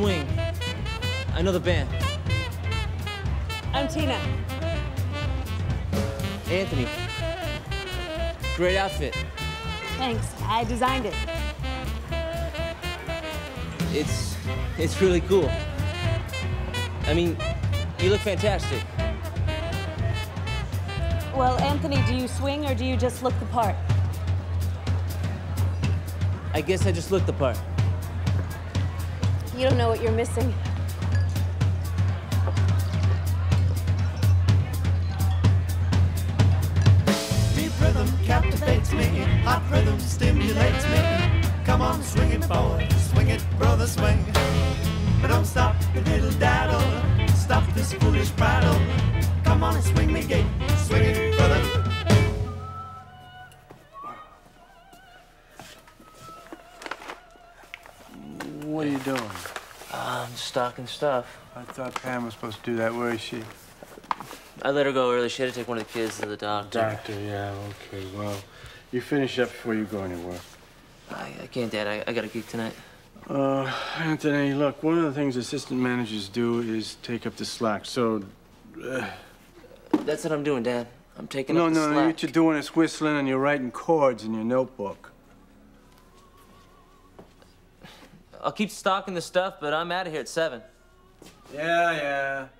swing. I know the band. I'm Tina. Anthony. Great outfit. Thanks. I designed it. It's it's really cool. I mean, you look fantastic. Well, Anthony, do you swing or do you just look the part? I guess I just look the part. You don't know what you're missing. Stuff. I thought Pam was supposed to do that. Where is she? I let her go early. She had to take one of the kids to the doctor. Doctor, yeah, okay. Well, you finish up before you go anywhere. I, I can't, Dad. I, I got a gig tonight. Uh, Anthony, look, one of the things assistant managers do is take up the slack. So, uh, That's what I'm doing, Dad. I'm taking no, up the no, no, slack. what you're doing is whistling and you're writing chords in your notebook. I'll keep stocking the stuff, but I'm out of here at seven. Yeah, yeah.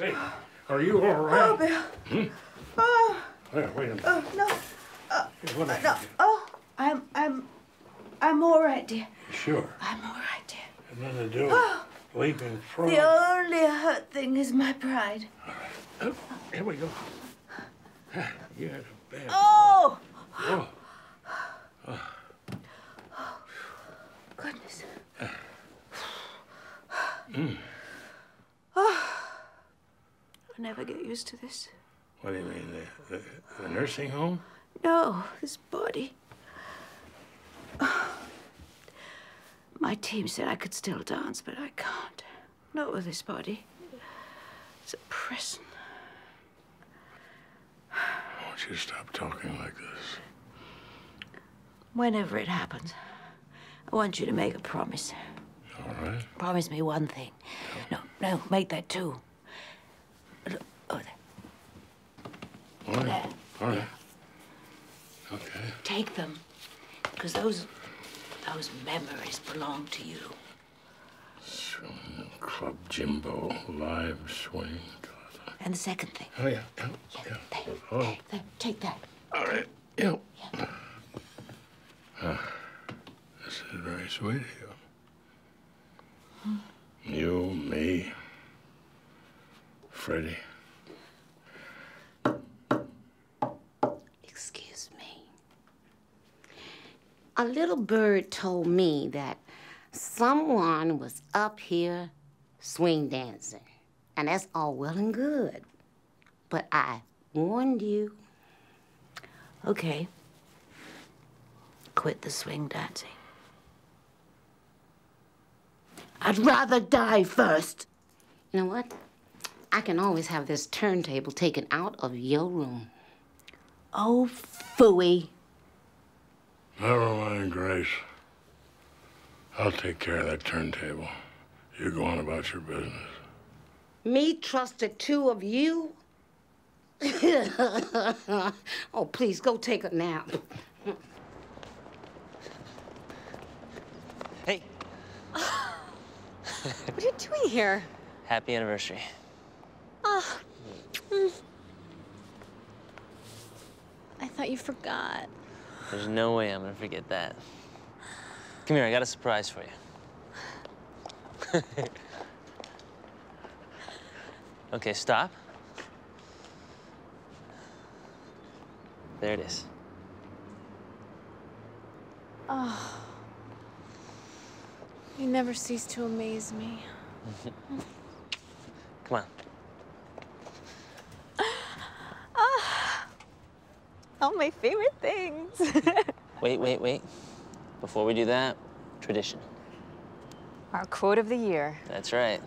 Sake. Are you all right? Oh, Bill. Hmm? Oh, Wait, wait a minute. oh, no. What No. Oh, I'm, I'm, I'm all right, dear. Sure. I'm all right, dear. Had nothing to do Oh, leaping frog. the only hurt thing is my pride. Oh, here we go. You had a bad. Oh, Oh. goodness. Mm. Oh, I'll never get used to this. What do you mean, the, the, the nursing home? No, this body. My team said I could still dance, but I can't. Not with this body. It's a prison. Won't you stop talking like this? Whenever it happens, I want you to make a promise. All right. Promise me one thing. No, no, make that two. Oh, there. All right. All right. Okay. Take them. Because those, those memories belong to you. Club Jimbo, live swing. And the second thing. Oh, yeah. yeah, yeah. Oh, There, take that. all right. Yeah. Ah, this is very sweet of you. You, me, Freddie. Excuse me. A little bird told me that someone was up here swing dancing. And that's all well and good. But I warned you. Okay. Quit the swing dancing. I'd rather die first. You know what? I can always have this turntable taken out of your room. Oh, phooey. Never mind, Grace. I'll take care of that turntable. You go on about your business. Me trust the two of you? oh, please go take a nap. Hey, What are you doing here? happy anniversary. Ah. I thought you forgot. There's no way I'm gonna forget that. Come here, I got a surprise for you. okay, stop. There it is. Oh. You never cease to amaze me. Come on. All my favorite things. Wait, wait, wait. Before we do that, tradition. Our quote of the year. That's right.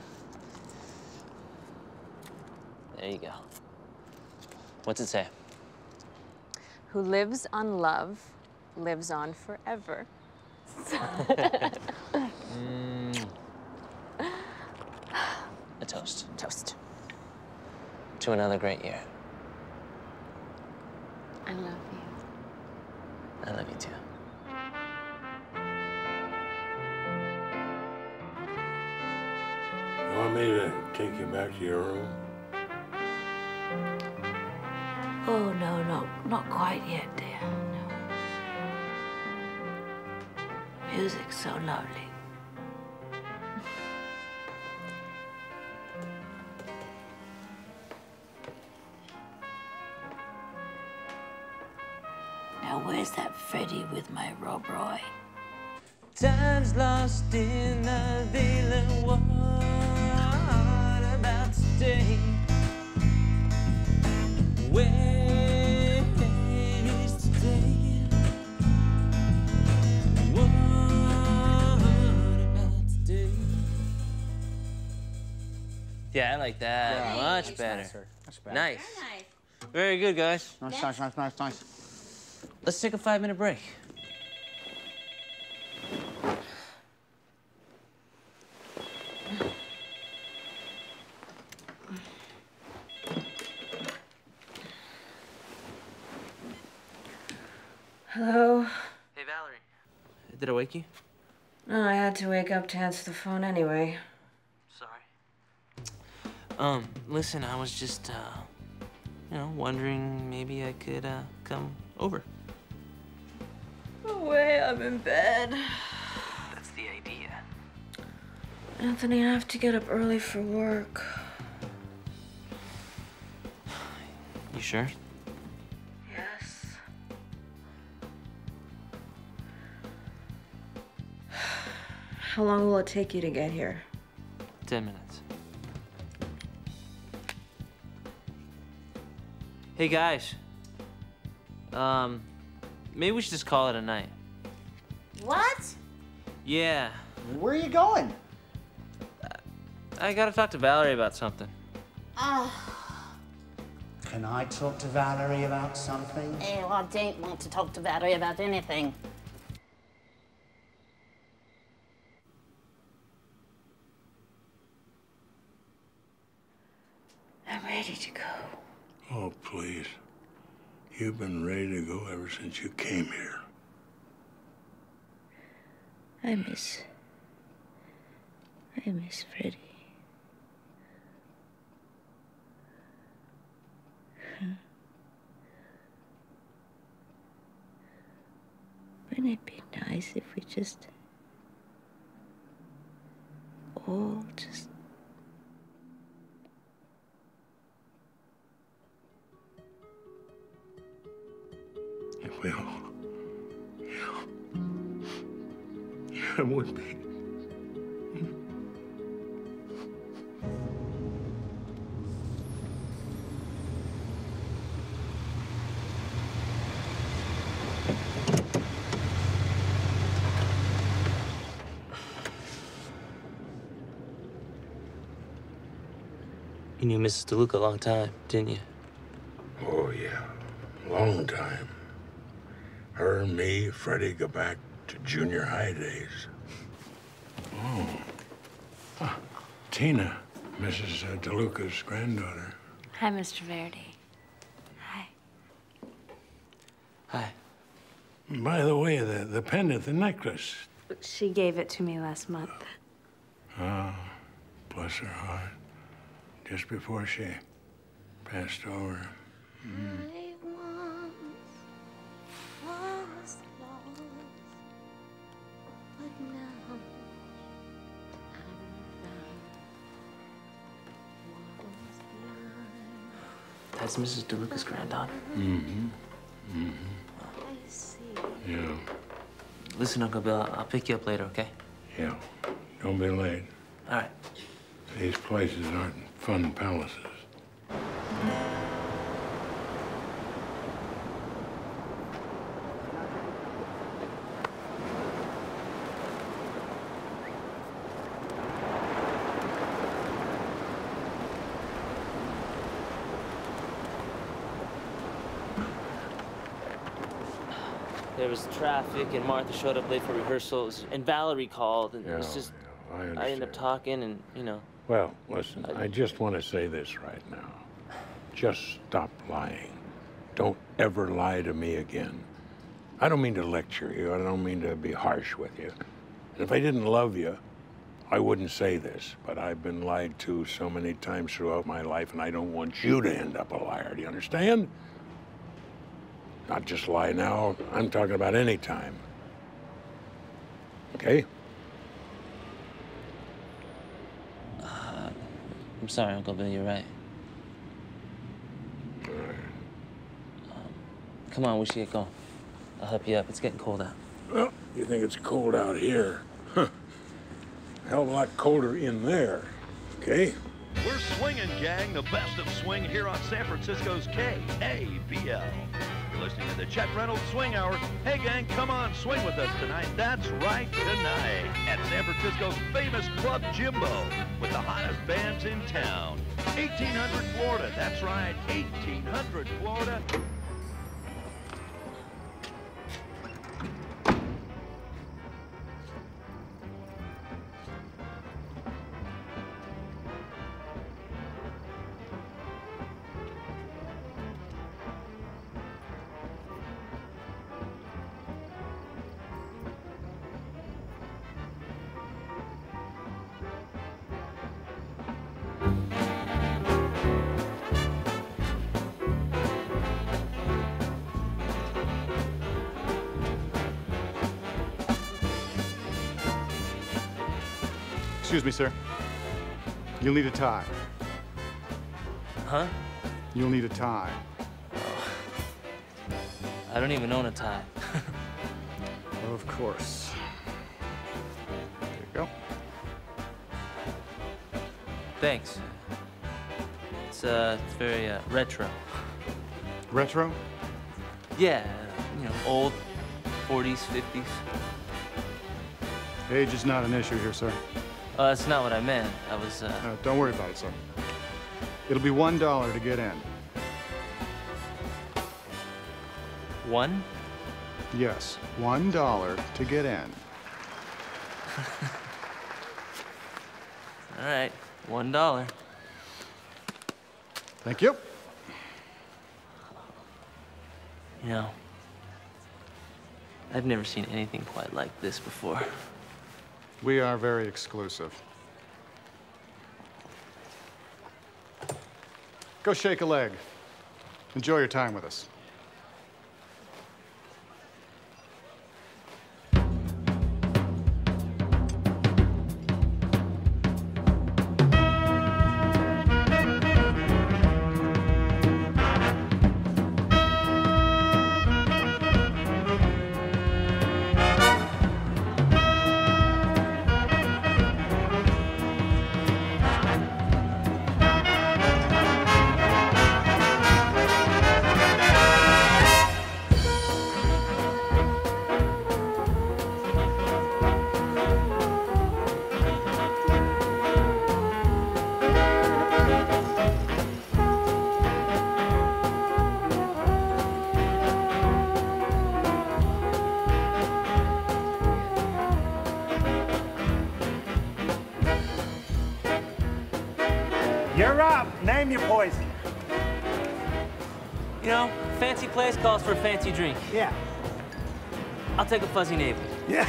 There you go. What's it say? Who lives on love lives on forever. A toast Toast. to another great year. I love you. I love you too. You want me to take you back to your room? Oh, no, no, not quite yet, dear. No. Music's so lovely. With my Rob Roy? Time's lost in the feeling. What about today? When is today? What about today? Yeah, I like that much better. Nice. Very good, guys. Nice, nice, nice, nice, nice. Let's take a five minute break. Hello? Hey, Valerie. Did I wake you? No, I had to wake up to answer the phone anyway. Sorry. Um, listen, I was just, uh, you know, wondering maybe I could, uh, come over. No way, I'm in bed. That's the idea. Anthony, I have to get up early for work. You sure? How long will it take you to get here? Ten minutes. Hey, guys. Um, maybe we should just call it a night. What? Yeah, Where are you going? I gotta talk to Valerie about something. Ah. Can I talk to Valerie about something? Oh, I don't want to talk to Valerie about anything. I'm ready to go. Oh, please. You've been ready to go ever since you came here. I miss. I miss Freddie. Wouldn't it be nice if we just all just It will. Yeah. It would be. You knew Mrs. DeLuca a long time, didn't you? Oh, yeah. Long time. Her, me, Freddie go back to junior high days. Oh. Ah, Tina, Mrs. uh, DeLuca's granddaughter. Hi, Mr. Verdi. Hi. Hi. By the way, the, the pendant, the necklace. She gave it to me last month. Oh, bless her heart. Just before she passed over. I That's Mrs. DeLuca's granddaughter. Mm-hmm. Mm-hmm. I see. Yeah. Listen, Uncle Bill, I'll pick you up later, okay? Yeah. Don't be late. All right. These places aren't fun palaces. There was traffic, and Martha showed up late for rehearsals, and Valerie called, and it was Yeah, just. I I ended up talking, and you know. Well, listen, I just want to say this right now. Just stop lying. Don't ever lie to me again. I don't mean to lecture you, I don't mean to be harsh with you. And if I didn't love you, I wouldn't say this, but I've been lied to so many times throughout my life, and I don't want you to end up a liar. Do you understand? Not just lie now, I'm talking about any time. Okay? Uh, I'm sorry, Uncle Bill, you're right. All right. Um, come on, we should get going. I'll help you up. It's getting cold out. Well, you think it's cold out here? Huh. Hell of a lot colder in there. Okay? We're swinging, gang, the best of swing here on San Francisco's KABL. Listening to the Chet Reynolds Swing Hour. Hey, gang, come on, swing with us tonight. That's right, tonight at San Francisco's famous Club Jimbo with the hottest bands in town. 1800 Florida, that's right, 1800 Florida. Excuse me, sir. You'll need a tie. Huh? You'll need a tie. I don't even own a tie. Of course. There you go. Thanks. It's uh, it's very uh, retro. Retro? Yeah, you know, old, 40s, 50s. Age is not an issue here, sir. Uh, that's not what I meant. I was, uh, Uh, don't worry about it, sir. It'll be one dollar to get in. one? Yes, one dollar to get in. All right, one dollar. Thank you. You know, I've never seen anything quite like this before. We are very exclusive. Go shake a leg. Enjoy your time with us. Place calls for a fancy drink. Yeah. I'll take a fuzzy navel. Yeah.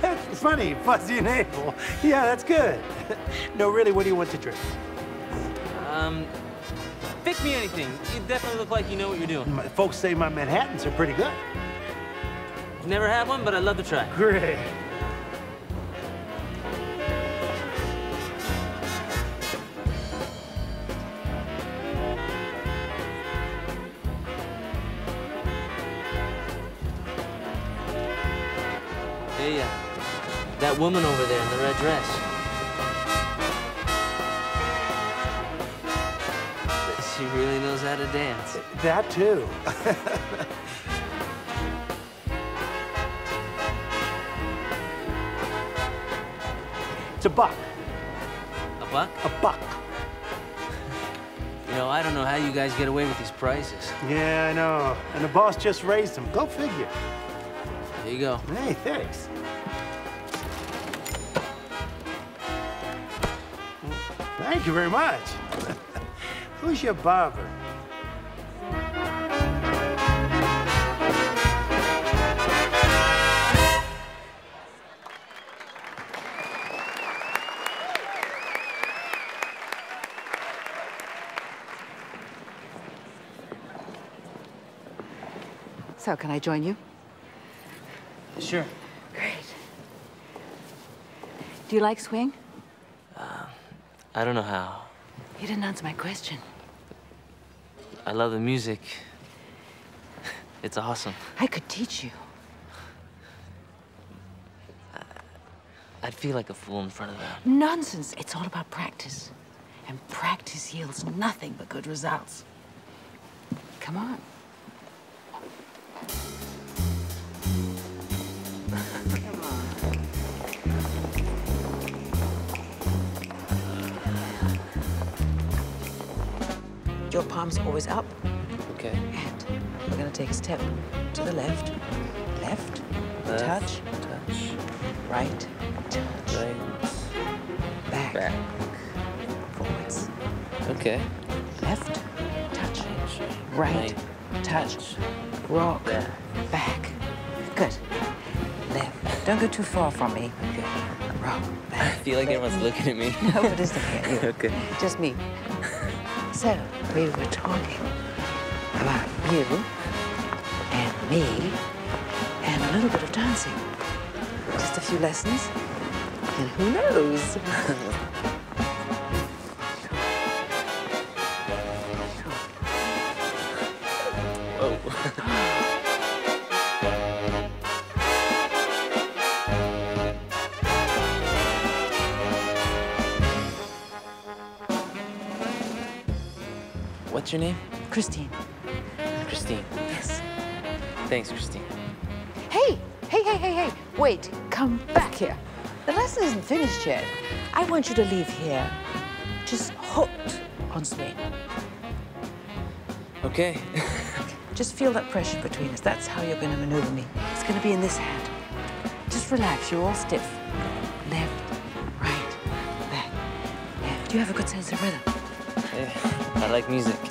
that's funny. Fuzzy navel. Yeah, that's good. no, really, what do you want to drink? Um, fix me anything. You definitely look like you know what you're doing. My, folks say my Manhattans are pretty good. Never had one, but I'd love to try. Great. Woman over there in the red dress. She really knows how to dance. That too. it's a buck. A buck? A buck. You know, I don't know how you guys get away with these prices. Yeah, I know. And the boss just raised them. Go figure. There you go. Hey, thanks. Thank you very much. Who's your barber? So, can I join you? Sure. Great. Do you like swing? I don't know how. You didn't answer my question. I love the music. It's awesome. I could teach you. I'd feel like a fool in front of them. Nonsense. It's all about practice. And practice yields nothing but good results. Come on. Palm's always up. Okay. And we're gonna take a step to the left. Left. Left, Touch. Touch. Right. Touch. Right. Back. Back. Forwards. Okay. Left. Touch. Right. Touch. Rock. Back. Good. Left. Don't go too far from me. Okay. Rock. I feel like everyone's looking at me. Nobody's looking at you. okay. Just me. So, we were talking about you and me and a little bit of dancing. Just a few lessons. And who knows? your name? Christine. Christine. Yes. Thanks, Christine. Hey, hey, hey, hey, hey. Wait, come back here. The lesson isn't finished yet. I want you to leave here just hooked on swing. Okay. Just feel that pressure between us. That's how you're going to maneuver me. It's going to be in this hand. Just relax. You're all stiff. Left, right, back, left. Do you have a good sense of rhythm. Yeah, I like music.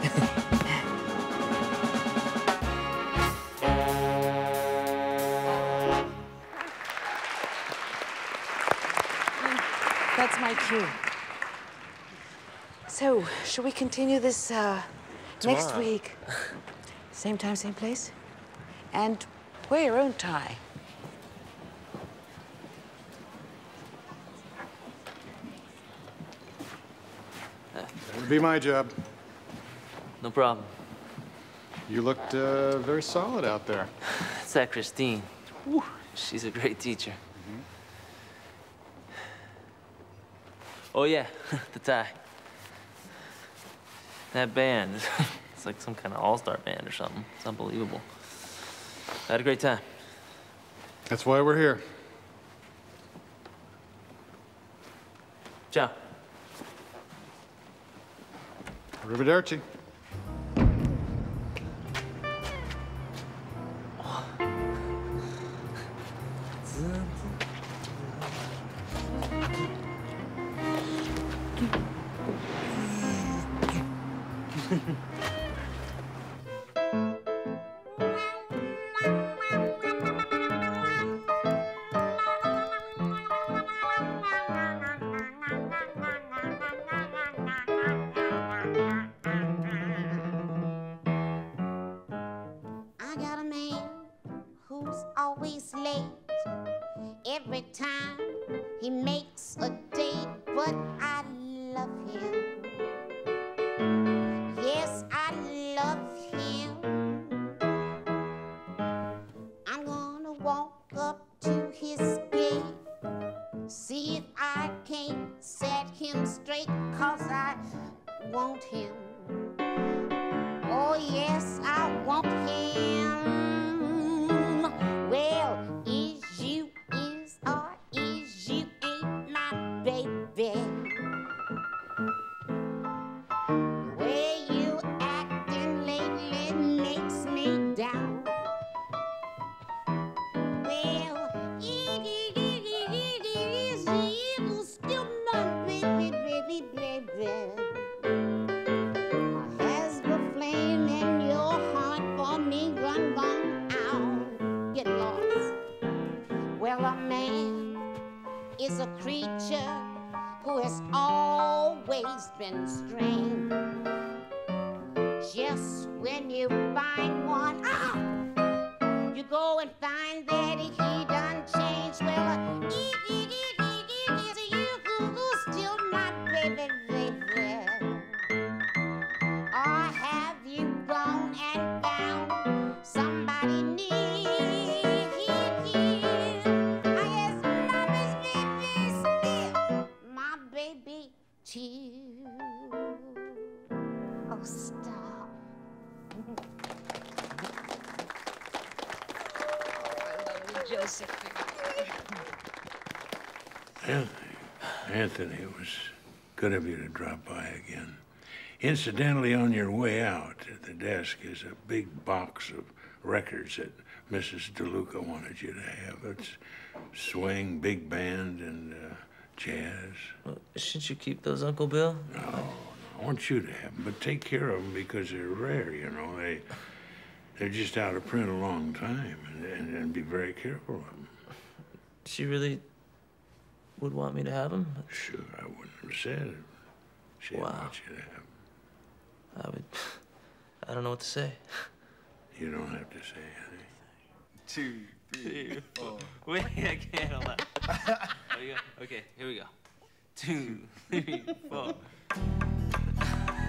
That's my cue. So, should we continue this uh, next week? same time, same place? And wear your own tie. It'll be my job. No problem. You looked uh, very solid out there. It's that Christine. Whew, she's a great teacher. Oh, yeah, the tie. That band, it's like some kind of all star band or something. It's unbelievable. I had a great time. That's why we're here. Ciao. Arrivederci. Anthony, Anthony, it was good of you to drop by again. Incidentally, on your way out, at the desk is a big box of records that Mrs. DeLuca wanted you to have. It's swing, big band, and uh, jazz. Well, shouldn't you keep those, Uncle Bill? No, I want you to have them, but take care of them because they're rare, you know. They, they're just out of print a long time, and, and, and be very careful of them. She really would want me to have them? Sure, I wouldn't have said it. She didn't Wow. want you to have 'em. I would. I don't know what to say. You don't have to say anything. Two, three, four. Wait, I can't. Hold on. There you go. Okay, here we go. Two, three, four.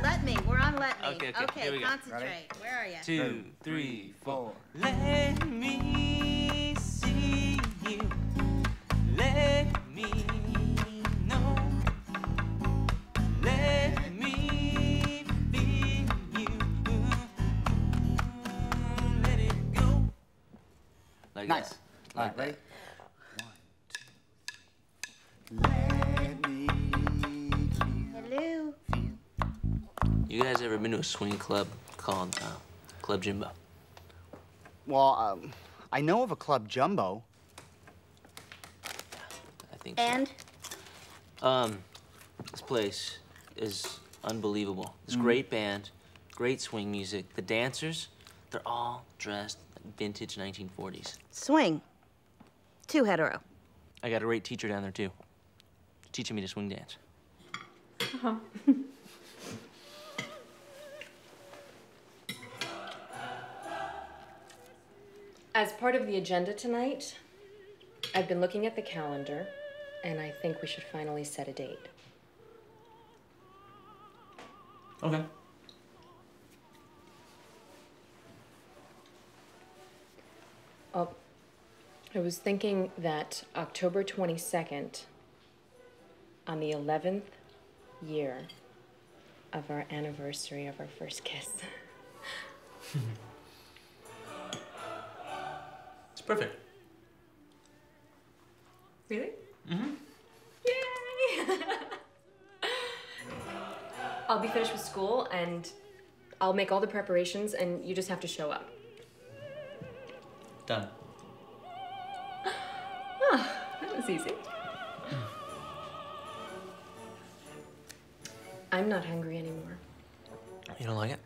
Let me. We're on let me. Okay, okay, here we go. concentrate. Where are you? Two, three, four. Let me see you. Let me know. Let me feel you. Let it go. Like Nice. that. All Like right, ready? You guys ever been to a swing club called uh, Club Jumbo? Well, um, I know of a club jumbo. I think so. And Um, this place is unbelievable. This Mm. great band, great swing music. The dancers, they're all dressed like vintage 1940s. swing. Too hetero. I got a great teacher down there too. teaching me to swing dance. Uh-huh. As part of the agenda tonight, I've been looking at the calendar, and I think we should finally set a date. Okay. Oh, I was thinking that October 22nd, on the 11th year of our anniversary of our first kiss. perfect. Really? Mm-hmm. Yay! I'll be finished with school and I'll make all the preparations and you just have to show up. Done. Ah, that was easy. I'm not hungry anymore. You don't like it?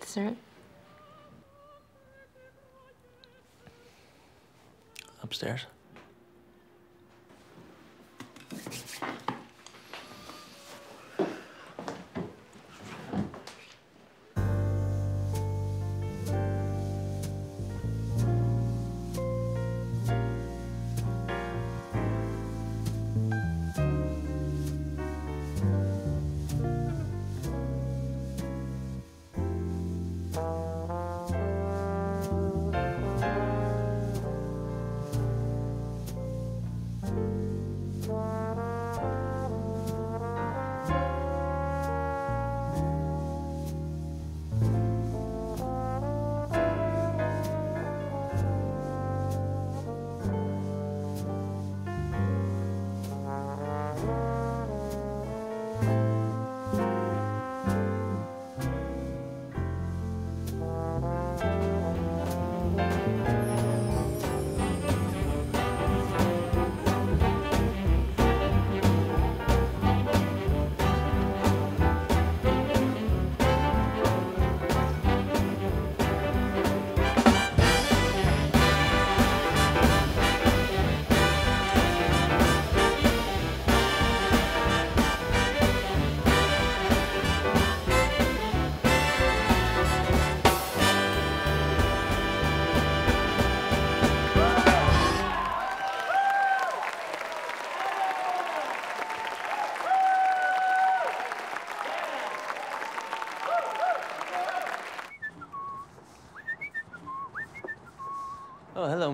Dessert? Upstairs.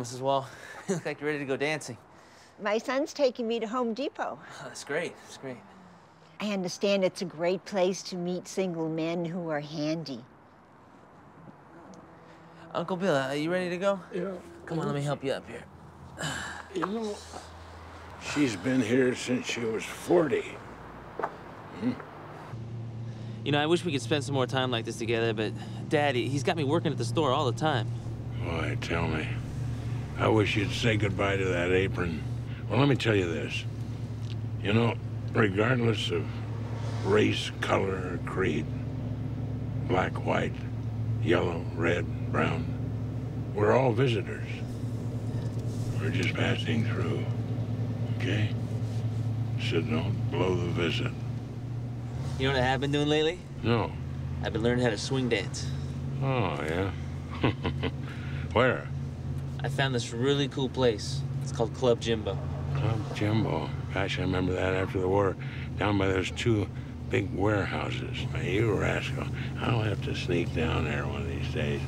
Mrs. Wall. you look like you're ready to go dancing. My son's taking me to Home Depot. Oh, that's great. That's great. I understand it's a great place to meet single men who are handy. Uncle Bill, are you ready to go? Yeah. Come on, let me help you up here. You know, she's been here since she was 40. Hmm? You know, I wish we could spend some more time like this together, but Daddy, he- he's got me working at the store all the time. Why, tell me. I wish you'd say goodbye to that apron. Well, let me tell you this. You know, regardless of race, color, or creed, black, white, yellow, red, brown, we're all visitors. We're just passing through. Okay? So don't blow the visit. You know what I have been doing lately? No. I've been learning how to swing dance. Oh, yeah? Where? I found this really cool place. It's called Club Jimbo. Club Jimbo. Gosh, I remember that after the war, down by those two big warehouses. Now, you rascal. I'll have to sneak down there one of these days.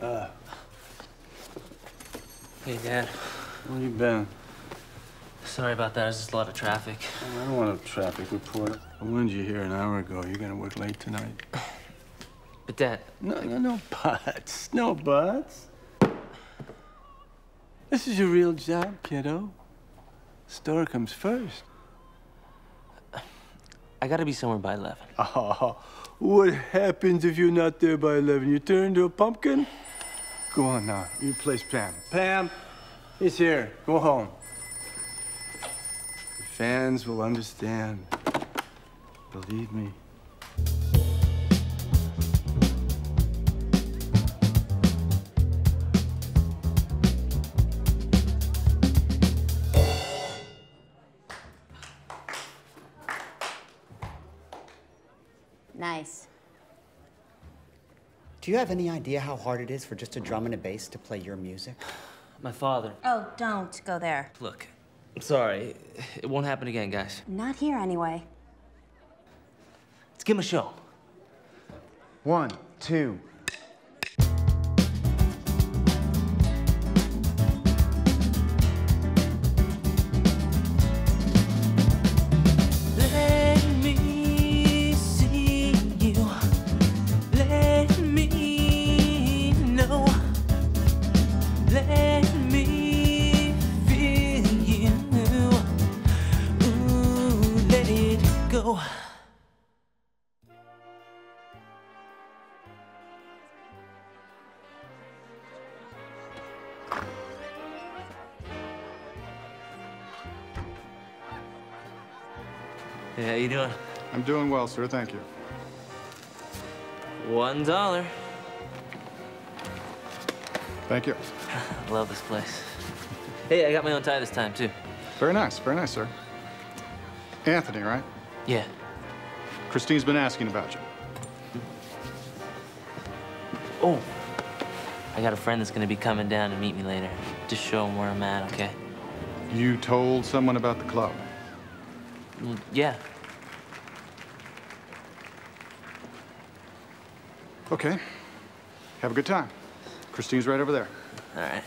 Uh, Hey, Dad. where you been? Sorry about that. There's just a lot of traffic. I don't want a traffic report. I warned you here an hour ago. You're gonna work late tonight. But, Dad. No, no, no buts. No buts. This is your real job, kiddo. Store comes first. I gotta be somewhere by 11. Oh, what happens if you're not there by 11? You turn into a pumpkin? Go on now. You place Pam. Pam, he's here. Go home. The fans will understand. Believe me. Nice. Do you have any idea how hard it is for just a drum and a bass to play your music? My father. Oh, don't go there. Look, I'm sorry. It won't happen again, guys. Not here, anyway. Let's give him a show. One, two, you doing? I'm doing well, sir. Thank you. One dollar. Thank you. Love this place. Hey, I got my own tie this time, too. Very nice. Very nice, sir. Anthony, right? Yeah. Christine's been asking about you. Oh, I got a friend that's gonna be coming down to meet me later. Just show him where I'm at, okay? You told someone about the club. Mm, Yeah. Okay. Have a good time. Christine's right over there. All right.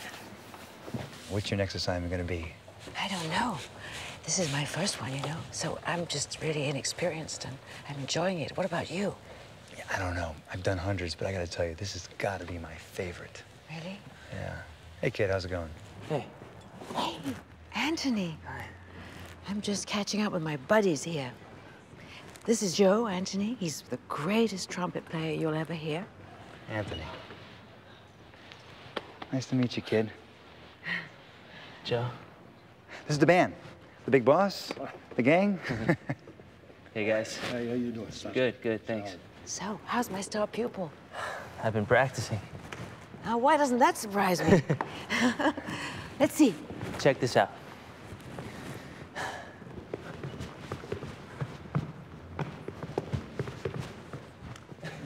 What's your next assignment gonna be? I don't know. This is my first one, you know, so I'm just really inexperienced and I'm enjoying it. What about you? I don't know. I've done hundreds, but I gotta tell you, this has gotta be my favorite. Really? Yeah. Hey, kid, how's it going? Hey. Hey, Anthony. I'm just catching up with my buddies here. This is Joe Anthony. He's the greatest trumpet player you'll ever hear. Anthony. Nice to meet you, kid. Joe. This is the band. The big boss, the gang. Hey, guys. Hey, how you doing, son? Good, good, thanks. So, how's my star pupil? I've been practicing. Now, why doesn't that surprise me? Let's see. Check this out.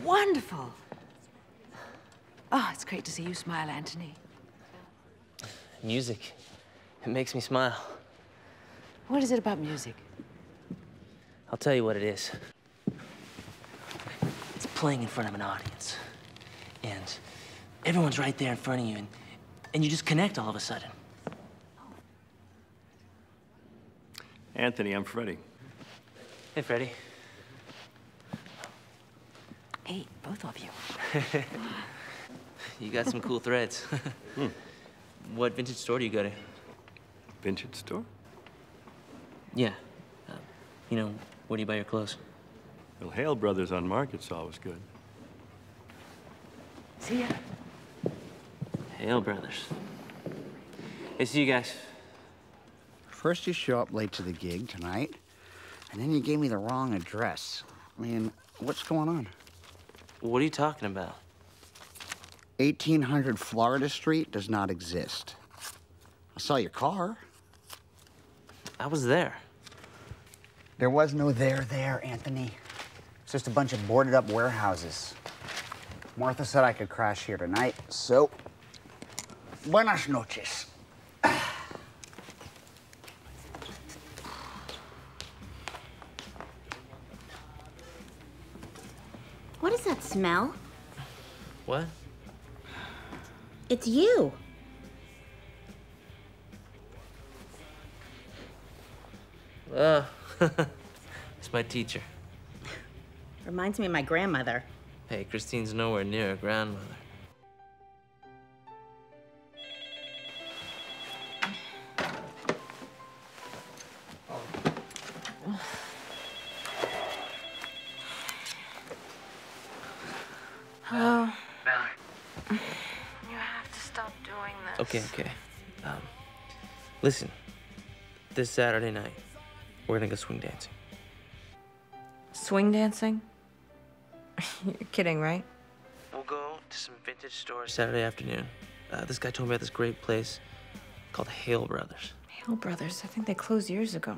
Wonderful. Oh, it's great to see you smile, Anthony. Music. It makes me smile. What is it about music? I'll tell you what it is. It's playing in front of an audience. And everyone's right there in front of you, and, and you just connect all of a sudden. Anthony, I'm Freddie. Hey, Freddie. Hey, both of you. you got some cool threads. What vintage store do you go to? Vintage store? Yeah. Uh, you know, where do you buy your clothes? Well, Hale Brothers on Market's always good. See ya. Hale Brothers. Hey, see you guys. First, you show up late to the gig tonight, and then you gave me the wrong address. I mean, what's going on? What are you talking about? 1800 Florida Street does not exist. I saw your car. I was there. There was no there there, Anthony. It's just a bunch of boarded up warehouses. Martha said I could crash here tonight, so buenas noches. Smell? What? It's you. Oh, it's my teacher. Reminds me of my grandmother. Hey, Christine's nowhere near her grandmother. Okay, okay. Um, listen, this Saturday night, we're gonna go swing dancing. Swing dancing? You're kidding, right? We'll go to some vintage stores Saturday afternoon. Uh, this guy told me about this great place called Hale Brothers. Hale Brothers, I think they closed years ago.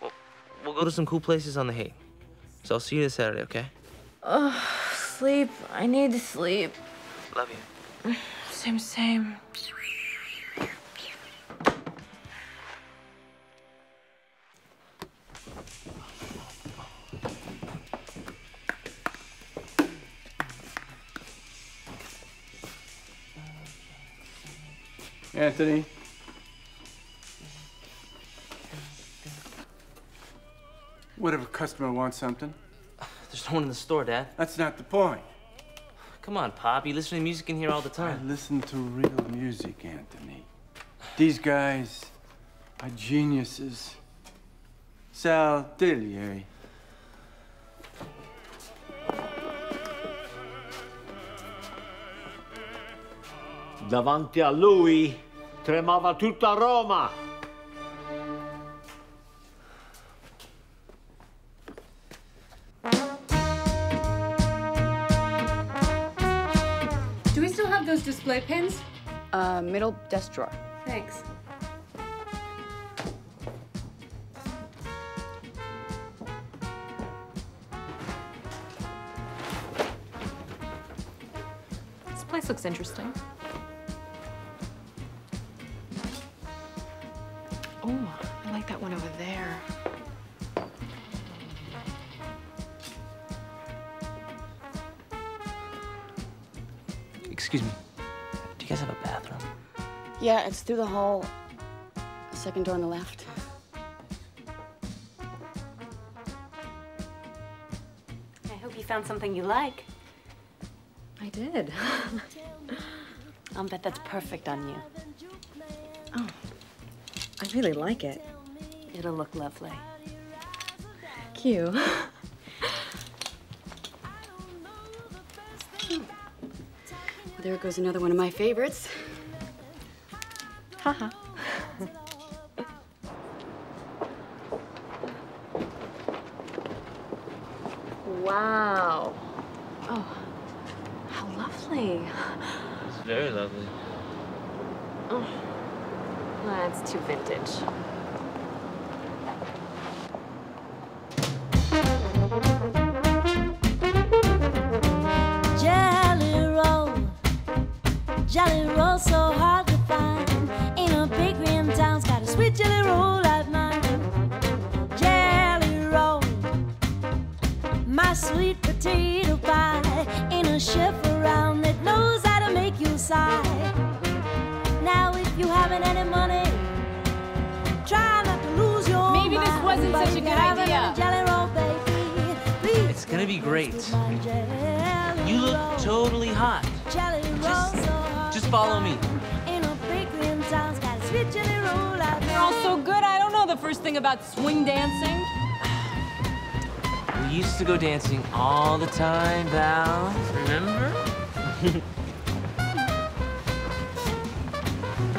Well, We'll go to some cool places on the Haight. So I'll see you this Saturday, okay? Ugh, sleep. I need to sleep. Love you. Same, same. Anthony. What if a customer wants something? There's no one in the store, Dad. That's not the point. Come on, Pop. You listen to music in here all the time. I time. listen to real music, Anthony. These guys are geniuses. Sal Delier. Davanti a lui tremava tutta Roma. Display pins? Uh, middle desk drawer. Thanks. This place looks interesting. Oh, I like that one over there. Excuse me. Yeah, it's through the hall. Second door on the left. I hope you found something you like. I did. I'll bet that's perfect on you. Oh, I really like it. It'll look lovely. Cute. Well, there goes another one of my favorites. Haha. wow. Oh, how lovely. It's very lovely. Oh, that's too vintage. Totally hot. Jelly roll, so hard Just follow me. In a big rim town's got a sweet jelly roll like They're all so good. I don't know the first thing about swing dancing. We used to go dancing all the time, Val. Remember?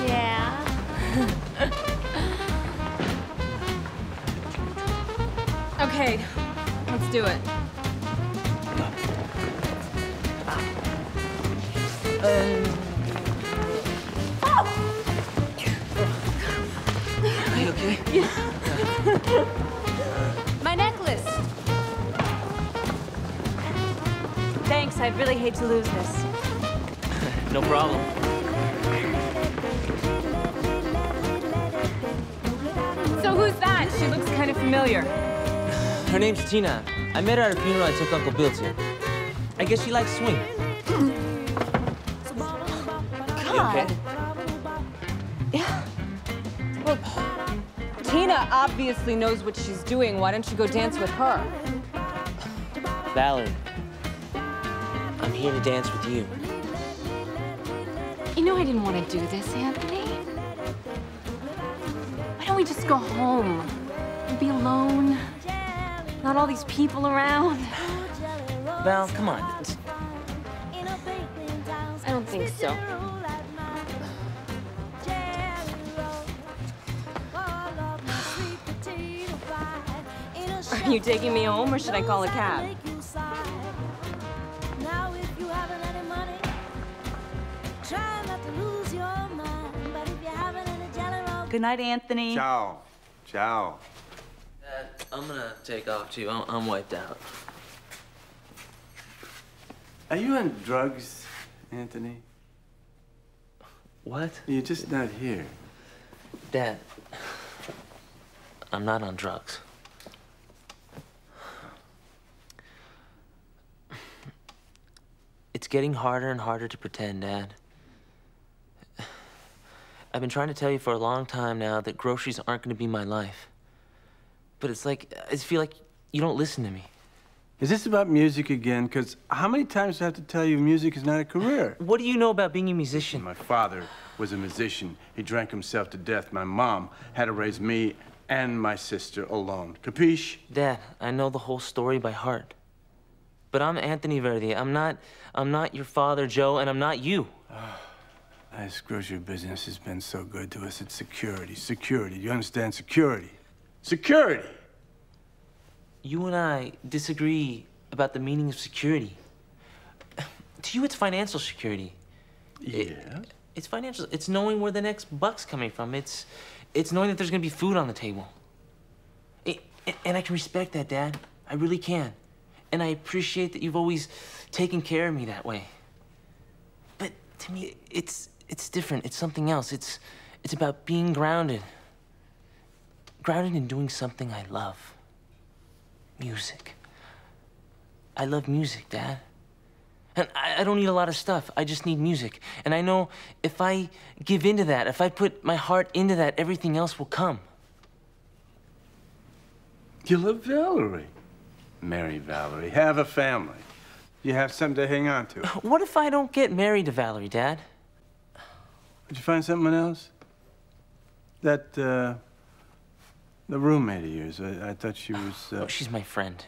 Yeah. okay, let's do it. Are you okay? Yeah. My necklace. Thanks, I'd really hate to lose this. No problem. So who's that? She looks kind of familiar. Her name's Tina. I met her at a funeral I took Uncle Bill to. I guess she likes swing. Obviously knows what she's doing. Why don't you go dance with her? Valerie, I'm here to dance with you. You know I didn't want to do this, Anthony. Why don't we just go home? and Be alone. Not all these people around. Val, come on. I don't think so. Are you taking me home or should I call a cab? Now, if you haven't any money, try not to lose your mind. But if you haven't any jelly roll, Good night, Anthony. Ciao. Ciao. Dad, I'm gonna take off too. I'm, I'm wiped out. Are you on drugs, Anthony? What? You're just not here. Dad, I'm not on drugs. It's getting harder and harder to pretend, Dad. I've been trying to tell you for a long time now that groceries aren't going to be my life. But it's like, I just feel like you don't listen to me. Is this about music again? Because how many times do I have to tell you music is not a career? What do you know about being a musician? My father was a musician. He drank himself to death. My mom had to raise me and my sister alone. Capiche? Dad, I know the whole story by heart. But I'm Anthony Verdi. I'm not, I'm not your father, Joe, and I'm not you. This grocery business has been so good to us. It's security. Security. You understand? Security. Security! You and I disagree about the meaning of security. To you, it's financial security. Yeah. It's financial. It's knowing where the next buck's coming from. It's, it's knowing that there's gonna be food on the table. It, and I can respect that, Dad. I really can. And I appreciate that you've always taken care of me that way. But to me, it's it's different. It's something else. It's it's about being grounded. Grounded in doing something I love. Music. I love music, Dad. And I, I don't need a lot of stuff. I just need music. And I know if I give into that, if I put my heart into that, everything else will come. You love Valerie. Marry Valerie. Have a family. You have something to hang on to. What if I don't get married to Valerie, Dad? Did you find someone else? That, uh, the roommate of yours. I, I thought she was, uh... Oh, she's my friend.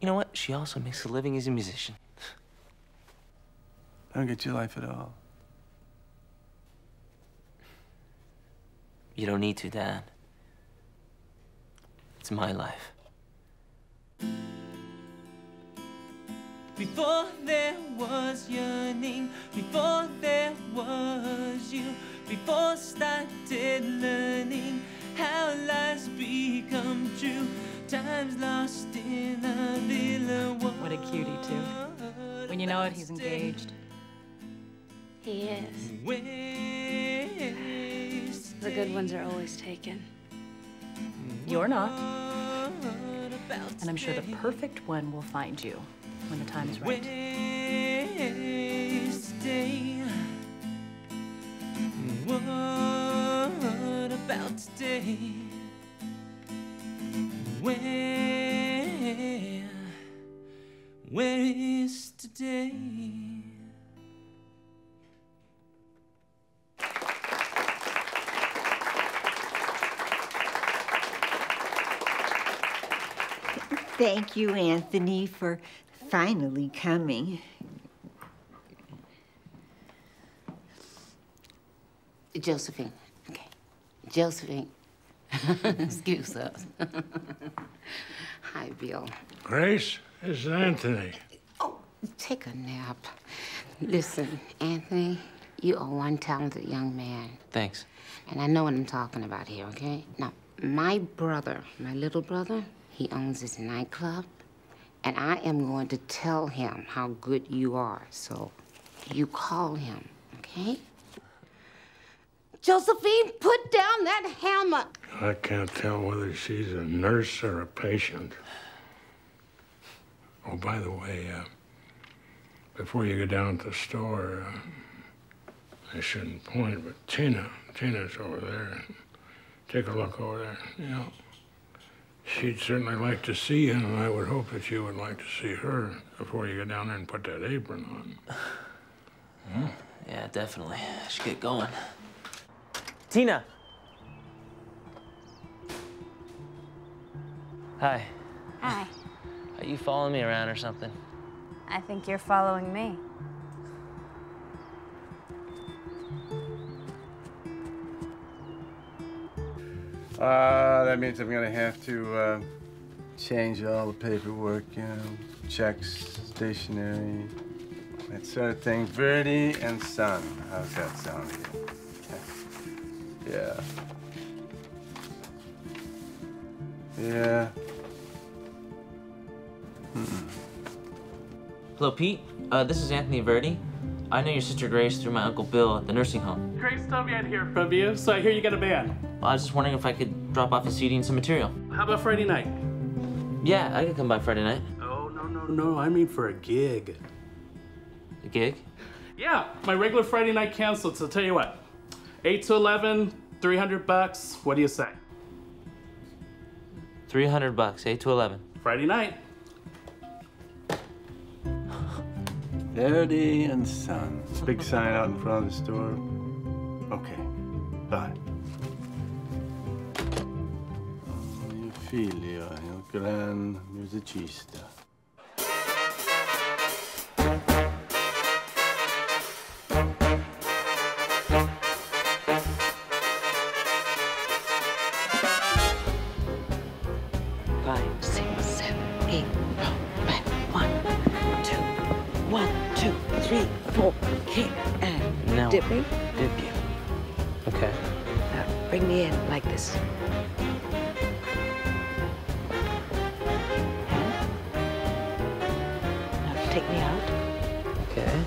You know what? She also makes a living as a musician. I don't get your life at all. You don't need to, Dad. It's my life. Before there was yearning, before there was you, before started learning how lies become true, times lost in a little What a cutie, too. When you know it, he's engaged. He is. The good ones are always taken. You're not. And I'm sure the perfect one will find you when the time is right. Yesterday. What about today? Where, where is today? Thank you, Anthony, for finally coming. Josephine. Okay. Josephine. Excuse us. Hi, Bill. Grace, this is Anthony. Oh, take a nap. Listen, Anthony, you are one talented young man. Thanks. And I know what I'm talking about here, okay? Now, my brother, my little brother, he owns this nightclub, and I am going to tell him how good you are. So you call him, okay? Josephine, put down that hammer. I can't tell whether she's a nurse or a patient. Oh, by the way, uh, before you go down to the store, uh, I shouldn't point, but Tina, Tina's over there. Take a look over there. You know, she'd certainly like to see you, and I would hope that you would like to see her before you go down there and put that apron on. Yeah, definitely. I should get going. Tina! Hi. Hi. Are you following me around or something? I think you're following me. Uh, that means I'm gonna have to, uh, change all the paperwork, you know, checks, stationery, that sort of thing. Verdi and Son. How's that sound to you? Yeah. Yeah. Hmm. Hello, Pete. Uh, this is Anthony Verdi. I know your sister Grace through my Uncle Bill at the nursing home. Grace told me I'd hear from you, so I hear you got a band. I was just wondering if I could drop off a CD and some material. How about Friday night? Yeah, I could come by Friday night. Oh, no, no, no, I mean for a gig. A gig? Yeah, my regular Friday night canceled, so tell you what. 8 to 11, 300 bucks. What do you say? 300 bucks, 8 to 11. Friday night. Verdi and Son. Big sign out in front of the store. Okay, bye. Figlio è un gran musicista. Five, six, seven, eight. Roll back. One, two, one, two, three, four. Kick and Now, dip me. Dip you. Okay. Now bring me in like this. And now take me out. Okay.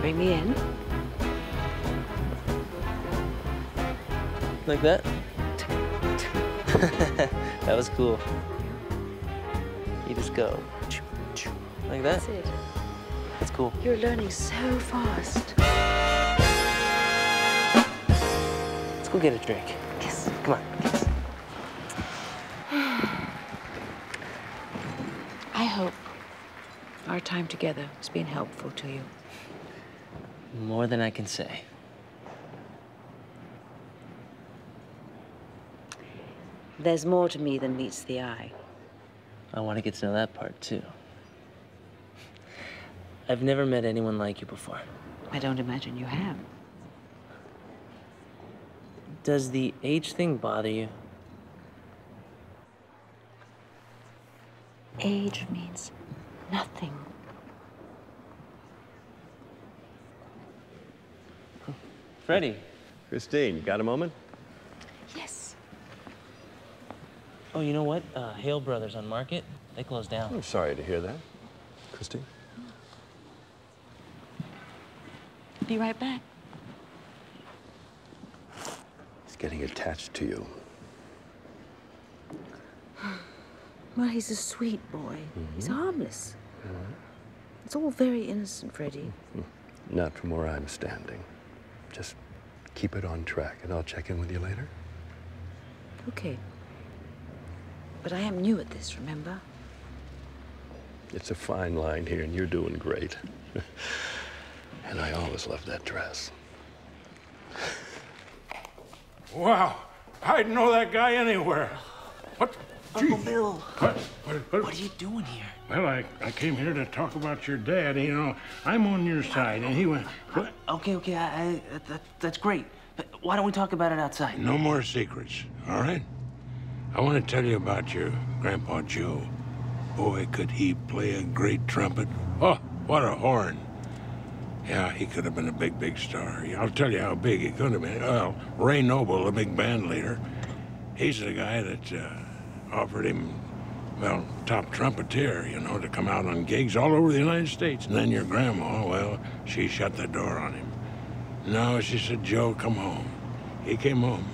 Bring me in. Like that? that was cool. You just go. Like that? That's it. That's cool. You're learning so fast. Let's go get a drink. Time together has been helpful to you. More than I can say. There's more to me than meets the eye. I want to get to know that part too. I've never met anyone like you before. I don't imagine you have. Does the age thing bother you? Age means nothing. Freddie. Christine, got a moment? Yes. Oh, you know what? Uh, Hale Brothers on Market, they closed down. I'm sorry to hear that. Christine? Be right back. He's getting attached to you. Well, he's a sweet boy. He's mm-hmm. harmless. Mm-hmm. It's all very innocent, Freddie. Mm-hmm. Not from where I'm standing. Just keep it on track, and I'll check in with you later. Okay. But I am new at this, remember? It's a fine line here, and you're doing great. and I always loved that dress. Wow, I'd know that guy anywhere. What? Uncle Bill. What, what, what? What are you doing here? Well, I, I came here to talk about your dad. You know, I'm on your side, and he went. What? Okay, okay, I, I, that, that's great. But why don't we talk about it outside? No more secrets, all right? I want to tell you about your Grandpa Joe. Boy, could he play a great trumpet. Oh, what a horn. Yeah, he could have been a big, big star. I'll tell you how big he could have been. Well, Ray Noble, the big band leader, he's the guy that uh, offered him, well, top trumpeter, you know, to come out on gigs all over the United States. And then your grandma, well, she shut the door on him. No, she said, Joe, come home. He came home.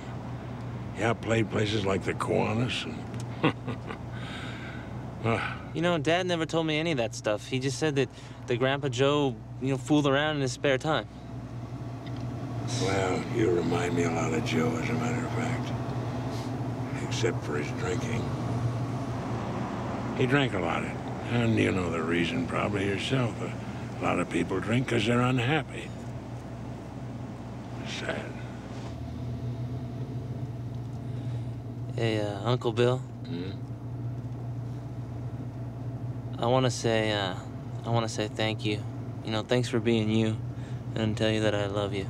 Yeah, played places like the Kiwanis and. Ah, You know, Dad never told me any of that stuff. He just said that the Grandpa Joe, you know, fooled around in his spare time. well, you remind me a lot of Joe, as a matter of fact. Except for his drinking. He drank a lot, and you know the reason probably yourself. A lot of people drink because they're unhappy. Sad. Hey, uh, Uncle Bill. Hmm? I want to say, uh, I want to say thank you. You know, thanks for being you, and tell you that I love you.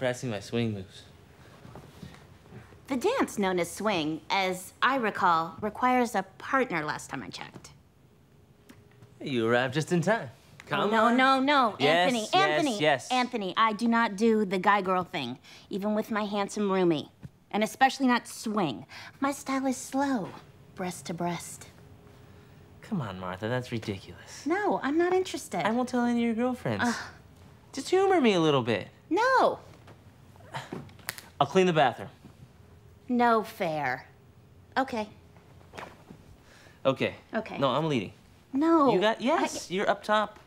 Practicing my swing moves. The dance known as swing, as I recall, requires a partner last time I checked. You arrived just in time. Come oh, no, on. no, no. Yes, Anthony, yes, Anthony, yes. Anthony, I do not do the guy girl thing, even with my handsome roomie. And especially not swing. My style is slow, breast to breast. Come on, Martha, that's ridiculous. No, I'm not interested. I won't tell any of your girlfriends. Ugh. Just humor me a little bit. No, I'll clean the bathroom. no fair. Okay, Okay. Okay. No, I'm leading. no. You got yes. You're up top.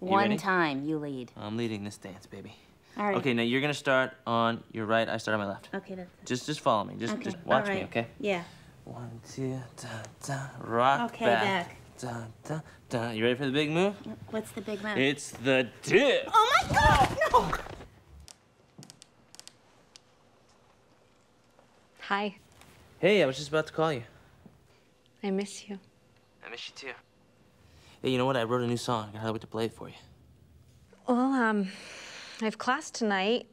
You One ready? time, you lead. I'm leading this dance, baby. All right. Okay, now you're gonna start on your right. I start on my left. Okay, that's Just, just follow me. Just, okay. just watch All me, okay? Yeah. One, two, da, da, rock Okay, back. back. Da, da, da. You ready for the big move? What's the big move? It's the dip. Oh my God! No. Hi. Hey, I was just about to call you. I miss you. I miss you too. Hey, you know what? I wrote a new song. I gotta wait to play it for you. Well, um, I have class tonight.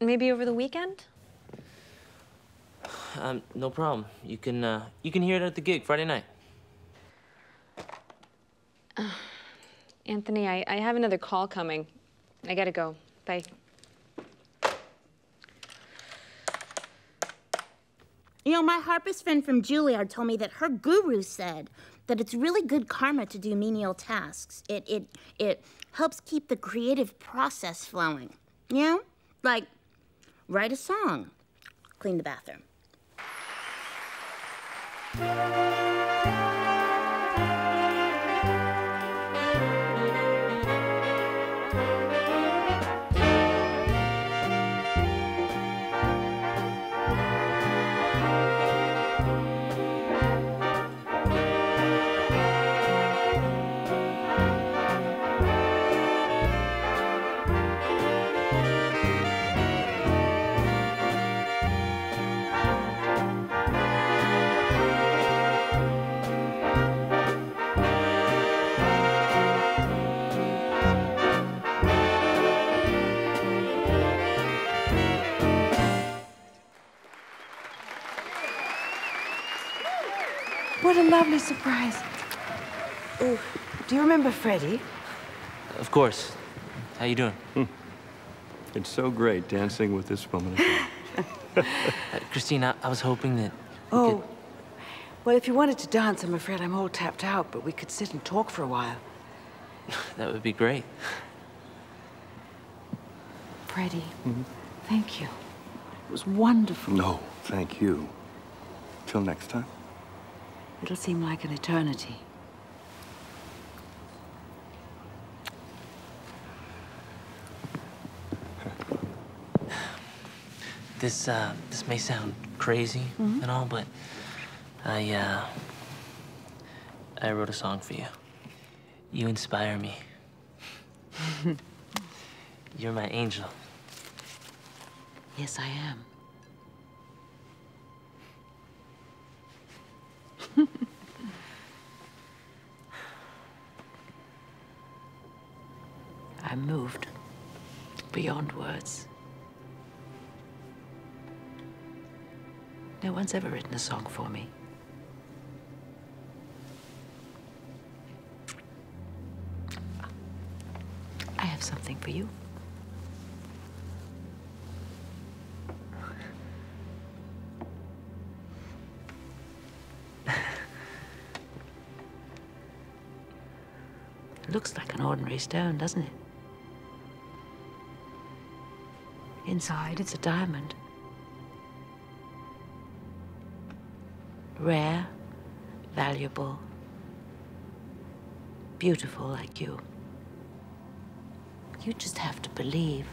Maybe over the weekend? Um, no problem. You can, uh, you can hear it at the gig Friday night. Anthony, I, I have another call coming. I gotta go. Bye. You know, my harpist friend from Juilliard told me that her guru said that it's really good karma to do menial tasks. It it it helps keep the creative process flowing. You know, like write a song, clean the bathroom. Lovely surprise. Oh, do you remember Freddie? Of course. How are you doing? It's so great dancing with this woman. Uh, Christine, I, I was hoping that Oh, well, if you wanted to dance, I'm afraid I'm all tapped out, but we could sit and talk for a while. that would be great. Freddie, thank you. It was wonderful. No, thank you. Till next time. It'll seem like an eternity. This, uh, this may sound crazy Mhm. and all, but I, uh, I wrote a song for you. You inspire me. You're my angel. Yes, I am. I'm moved beyond words. No one's ever written a song for me. I have something for you. Looks like an ordinary stone, doesn't it? Inside, it's a diamond. Rare, valuable, beautiful like you. You just have to believe.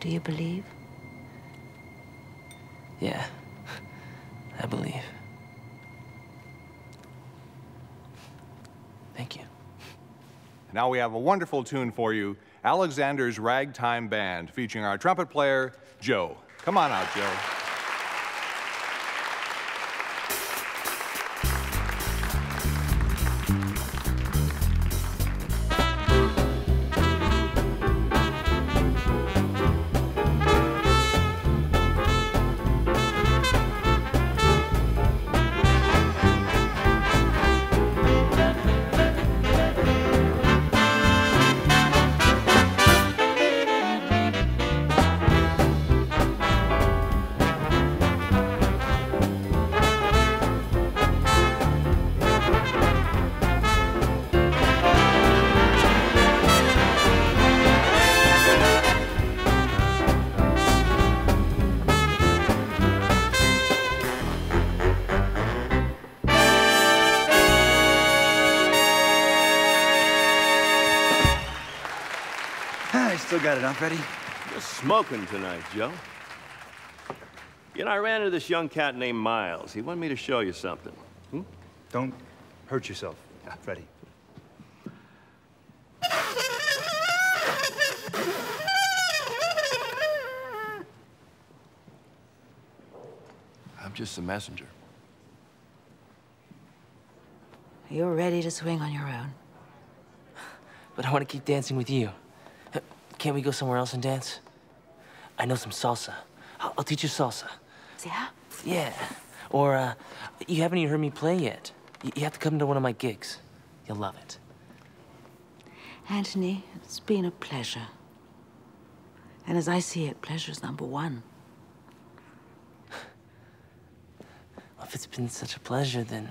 Do you believe? Yeah, believe. Thank you. Now we have a wonderful tune for you Alexander's Ragtime Band, featuring our trumpet player, Joe. Come on out, Joe. Got it, huh, Freddie? Just smoking tonight, Joe. You know, I ran into this young cat named Miles. He wanted me to show you something. Hmm? Don't hurt yourself, Freddie. I'm just a messenger. You're ready to swing on your own. But I want to keep dancing with you. Can't we go somewhere else and dance? I know some salsa. I'll, I'll teach you salsa. Yeah? Yeah. Or, uh, you haven't even heard me play yet. You, you have to come to one of my gigs. You'll love it. Anthony, it's been a pleasure. And as I see it, pleasure's number one. Well, if it's been such a pleasure, then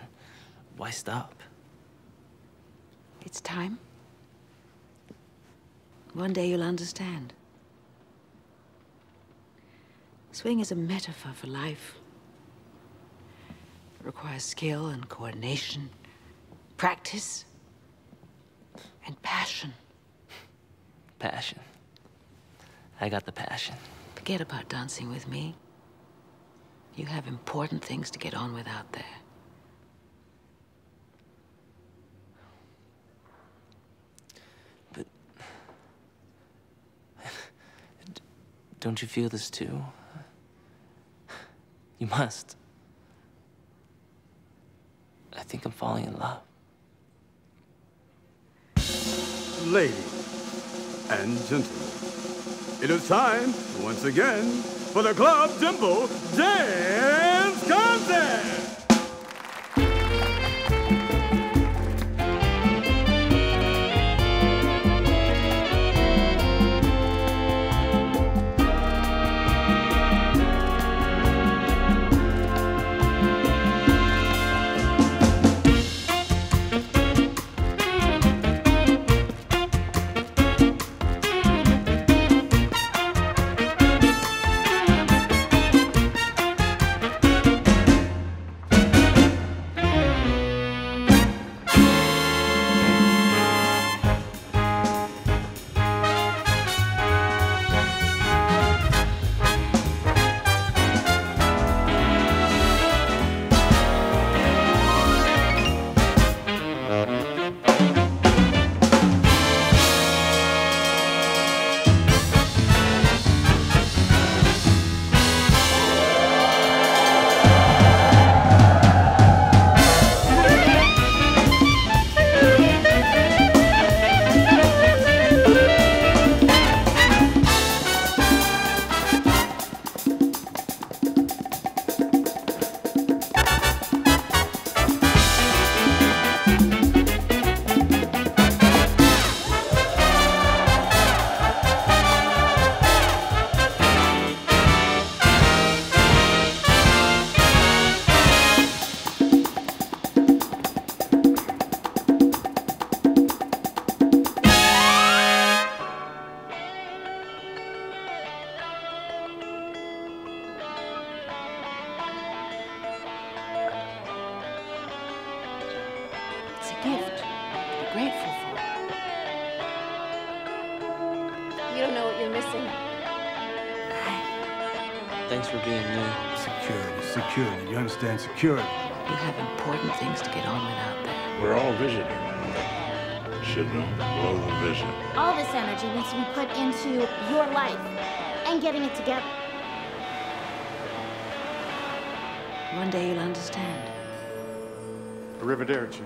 why stop? It's time. One day you'll understand. Swing is a metaphor for life. It requires skill and coordination, practice, and passion. Passion. I got the passion. Forget about dancing with me. You have important things to get on with out there. Don't you feel this too? You must. I think I'm falling in love. Ladies and gentlemen, it is time, once again, for the Club Dimple Dance Contest! Together. One day you'll understand. Arrivederci.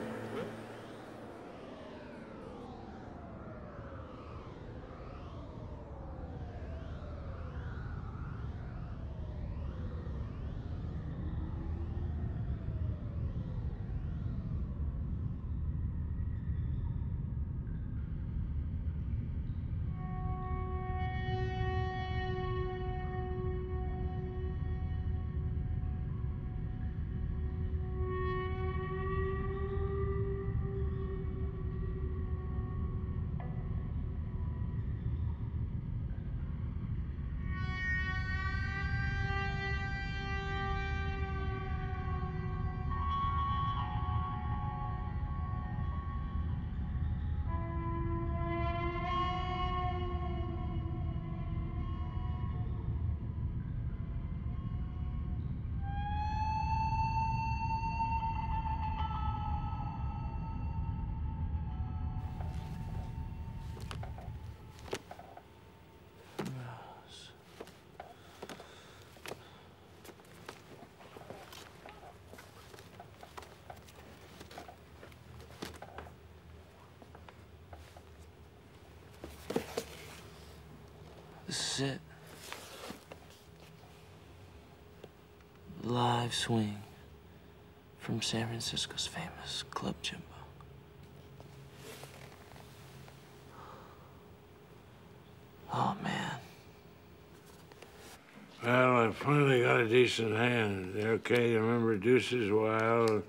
Live swing from San Francisco's famous Club Jimbo. Oh, man. Well, I finally got a decent hand. Okay, remember deuces wild.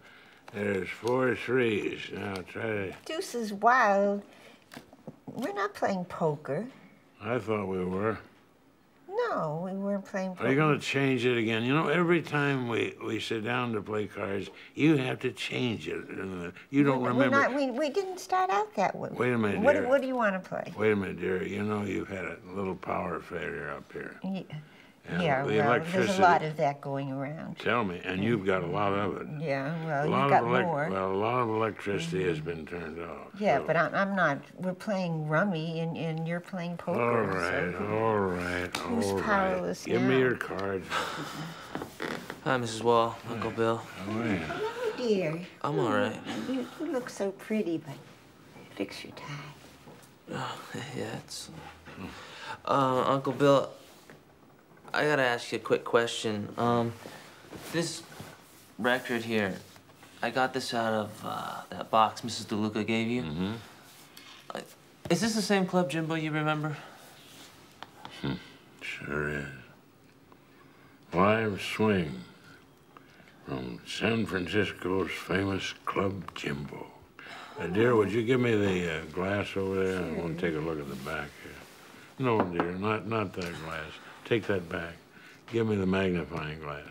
There's four threes. Now try to. Deuce is wild. We're not playing poker. I thought we were. No, we weren't playing poker. Are you going to change it again? You know, every time we, we sit down to play cards, you have to change it. You don't We're remember. not- we, we didn't start out that way. Wait a minute, What, dear. what do you want to play? Wait a minute, dear. You know you've had a little power failure up here. Ye- And Yeah, the well, there's a lot of that going around. Tell me, and you've got a lot of it. Yeah, a well, lot you've got of elec- more. Well, a lot of electricity has been turned off. Yeah, so- but I'm, I'm not. We're playing rummy, and, and you're playing poker. All so right, who- all right, who's all right. powerless Give me your card. Hi, Mrs. Wall, Uncle Bill. Oh, yeah. Oh, dear. I'm all right. You, you look so pretty, but fix your tie. Oh, yeah, it's. Uh, Uncle Bill, I gotta ask you a quick question. Um, this record here, I got this out of uh, that box Mrs. DeLuca gave you. Mm-hmm. Is this the same Club Jimbo you remember? Sure is. Live swing from San Francisco's famous Club Jimbo. Uh, dear, would you give me the uh, glass over there? I want to take a look at the back here. No, dear, not not that glass. Take that back. Give me the magnifying glass.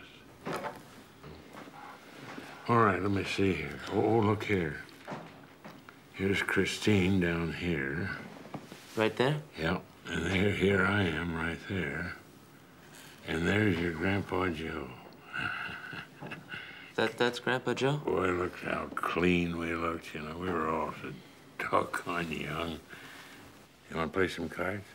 All right, let me see here. Oh, oh, look here. Here's Christine down here. Right there? Yep. And there, here I am right there. And there's your Grandpa Joe. That that's Grandpa Joe. Boy, look how clean we looked. You know, we were all so doggone young. You want to play some cards?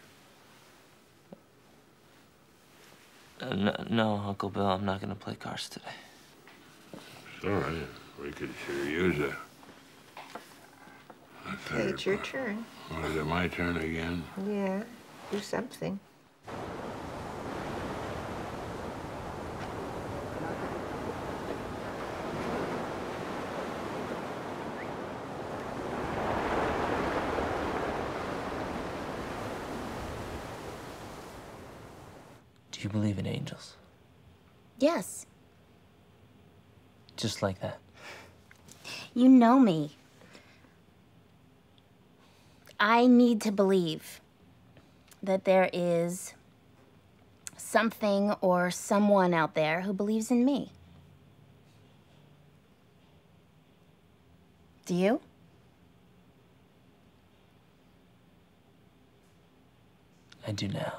Uh, no, no, Uncle Bill, I'm not gonna play cards today. It's all right. We could sure use a. a Okay, it's your turn. Or is it my turn again? Yeah, do something. Do you believe in angels? Yes, Just like that. you know me. I need to believe that there is something or someone out there who believes in me. Do you? I do now.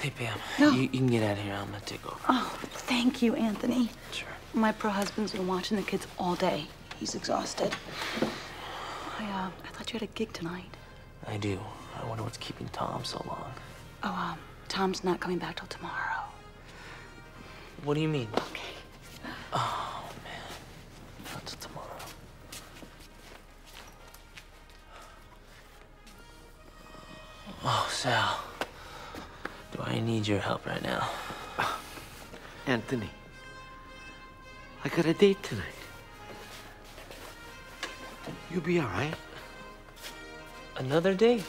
Hey, Pam. No. You, you can get out of here. I'm gonna take over. Oh, thank you, Anthony. Sure. My pro husband's been watching the kids all day. He's exhausted. I, uh, I thought you had a gig tonight. I do. I wonder what's keeping Tom so long. Oh, um, Tom's not coming back till tomorrow. What do you mean? Okay. Oh, man. Not till tomorrow. Oh, Sal. Do I need your help right now? Anthony, I got a date tonight. You'll be all right. Another date?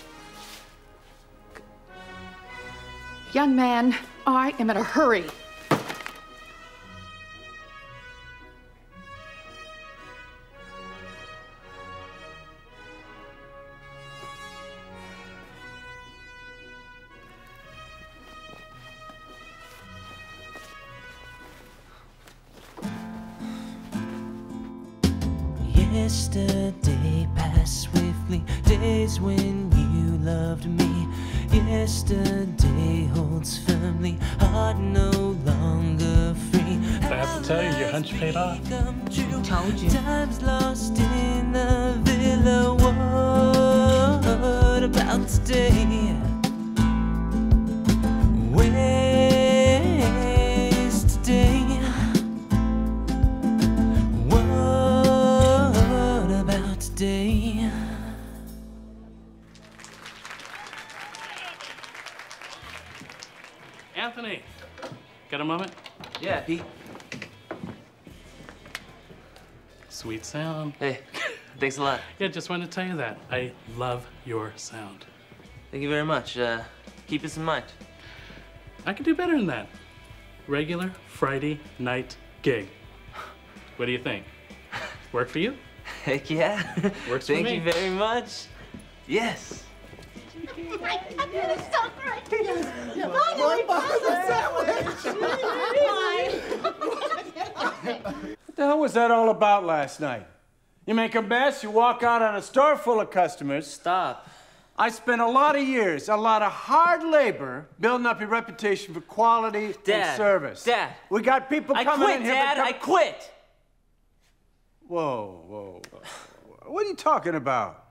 Young man, I am in a hurry. Anthony, got a moment? Yeah, Pete. Sweet sound. Hey, thanks a lot. yeah, just wanted to tell you that. I love your sound. Thank you very much. Uh, keep this in mind. I can do better than that. Regular Friday night gig. What do you think? Work for you? Heck yeah. Works Thank for me. Thank you very much. Yes. I'm so great. What the hell was that all about last night? You make a mess, you walk out on a store full of customers. Stop. I spent a lot of years, a lot of hard labor building up your reputation for quality and service. Dad. We got people I coming quit, in here. Dad. I quit. Whoa, whoa, whoa. What are you talking about?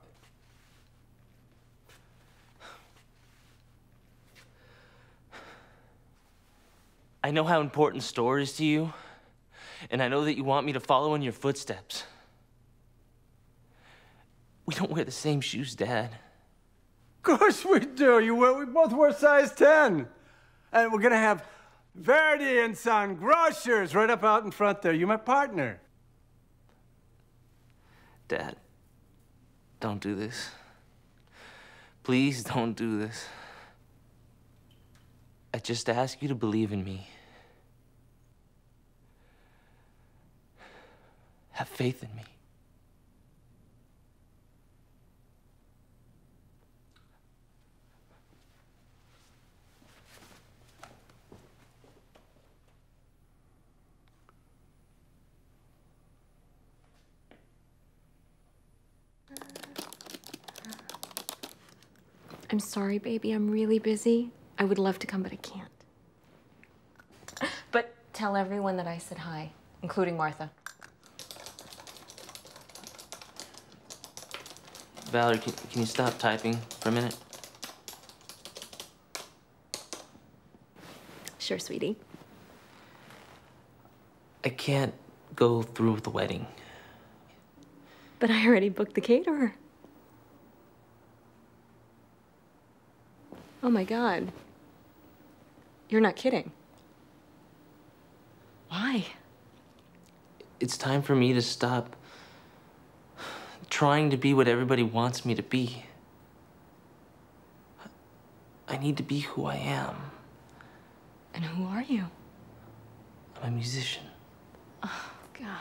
I know how important store is to you, and I know that you want me to follow in your footsteps. We don't wear the same shoes, Dad. Of course we do. You wear, we both wear size 10. And we're gonna have Verdi and Son grocers right up out in front there. You're my partner. Dad, don't do this. Please don't do this. I just ask you to believe in me. Have faith in me. I'm sorry, baby. I'm really busy. I would love to come, but I can't. But tell everyone that I said hi, including Martha. Valerie, can, can you stop typing for a minute? Sure, sweetie. I can't go through with the wedding. But I already booked the caterer. Oh my god. You're not kidding. Why? It's time for me to stop trying to be what everybody wants me to be. I need to be who I am. And who are you? I'm a musician. Oh, God.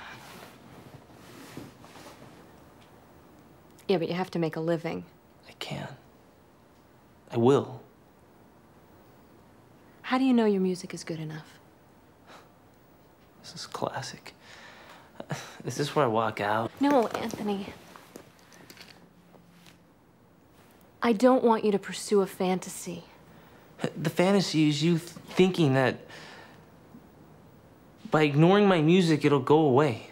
Yeah, but you have to make a living. I can. I will. How do you know your music is good enough? This is classic. Is this where I walk out? No, Anthony. I don't want you to pursue a fantasy. The fantasy is you th- thinking that by ignoring my music, it'll go away.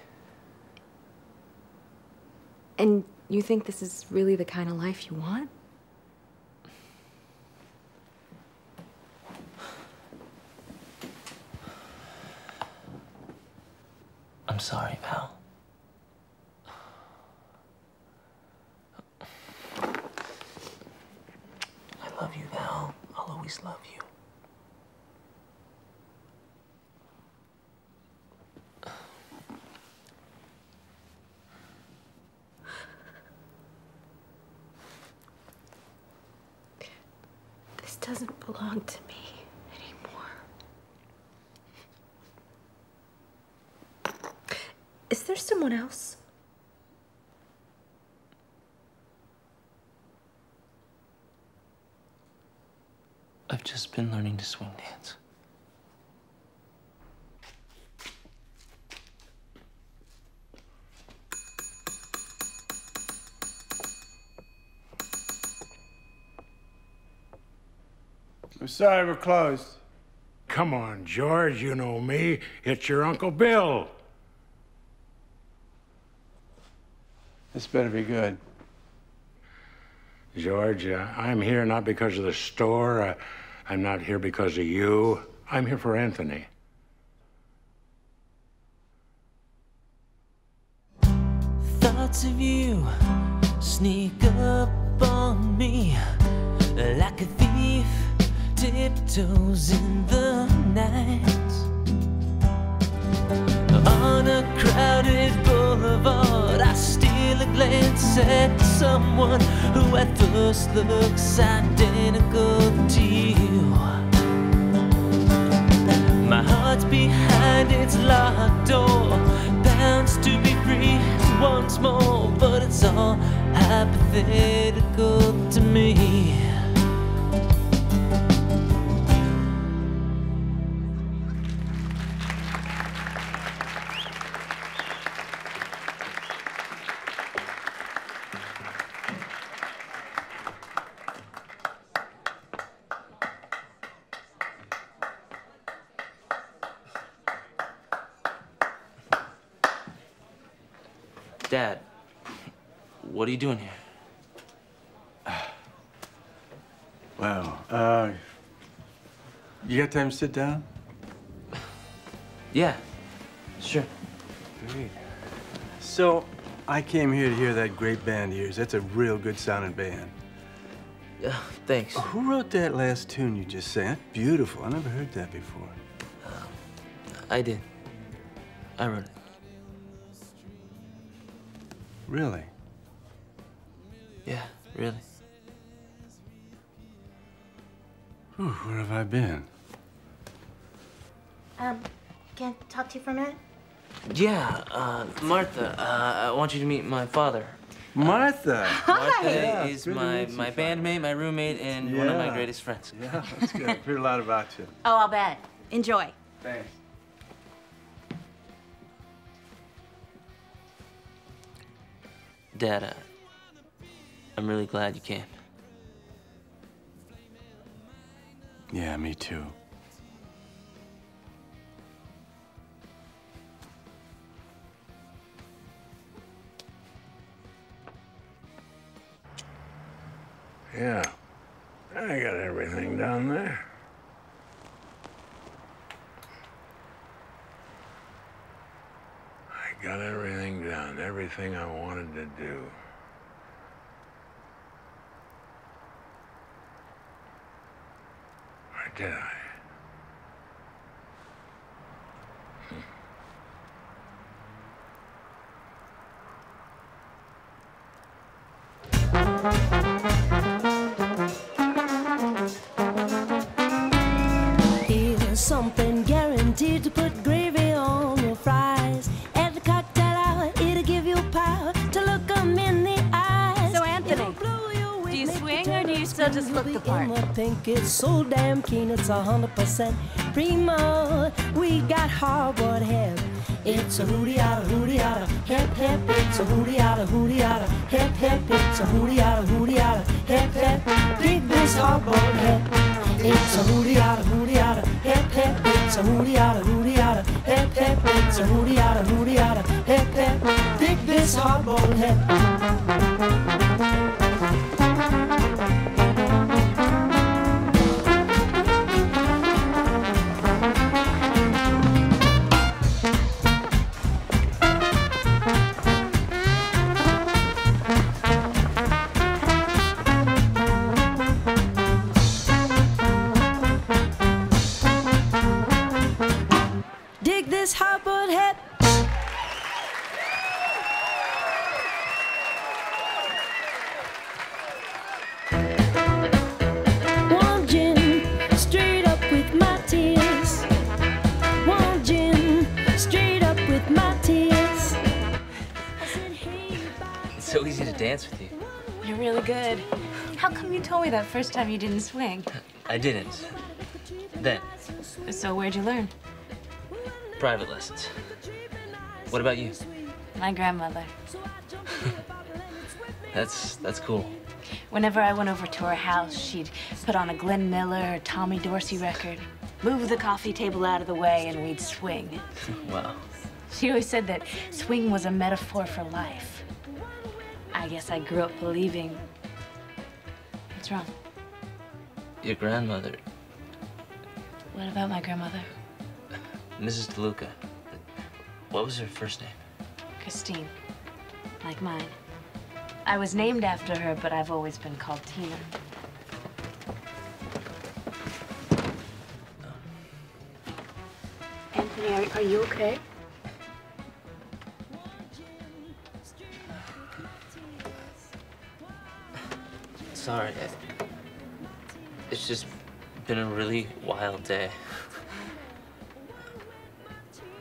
And you think this is really the kind of life you want? I'm sorry, Val. I love you, Val. I'll always love you. This doesn't belong to me anymore. Is there someone else? Just been learning to swing dance. I'm sorry we're closed. Come on, George, you know me. It's your Uncle Bill. This better be good. George, uh, I'm here not because of the store. Uh, I'm not here because of you. I'm here for Anthony. Thoughts of you sneak up on me like a thief tiptoes in the night on a crowded glance at someone who at first looks identical to you. My heart's behind its locked door, bounds to be free once more, but it's all hypothetical to me. Are you doing here? Well, uh, you got time to sit down? Yeah, sure. Great. So, I came here to hear that great band of yours. That's a real good sounding band. Yeah, thanks. Who wrote that last tune you just sang? That's beautiful. I never heard that before. I did. I wrote it. Really? Yeah, really. Whew, where have I been? Um, can I talk to you for a minute? Yeah, uh, Martha, uh, I want you to meet my father. Martha! Martha Yeah, is good my, my bandmate, my roommate, and one of my greatest friends. Yeah, that's good. I've heard a lot about you. Oh, I'll bet. Enjoy. Thanks. Dad, uh, I'm really glad you came. Yeah, me too. Yeah. I got everything down there. I got everything done, everything I wanted to do. Did I? Here's part? I think it's so damn keen, it's a hundred percent primo. We got hardwood head. It's a hootie outta hootie outta hip hip. It's a hootie outta hootie outta hip hip. It's a hootie outta hootie outta hip hip. Dig this hardwood head. It's a hootie outta hootie outta hip hip. It's a hootie outta hootie outta hip hip. It's a hootie outta hootie outta hip hip. Dig this hardwood head. That first time you didn't swing? I didn't. Then, So, where'd you learn? private lessons. What about you? My grandmother. That's that's cool. Whenever I went over to her house, she'd put on a Glenn Miller or Tommy Dorsey record, move the coffee table out of the way, and we'd swing. Wow. She always said that swing was a metaphor for life. I guess I grew up believing. What's wrong? Your grandmother, What about my grandmother? Mrs. DeLuca. What was her first name? Christine. Like mine. I was named after her, but I've always been called Tina. Anthony, are, are you okay? Sorry. It's just been a really wild day.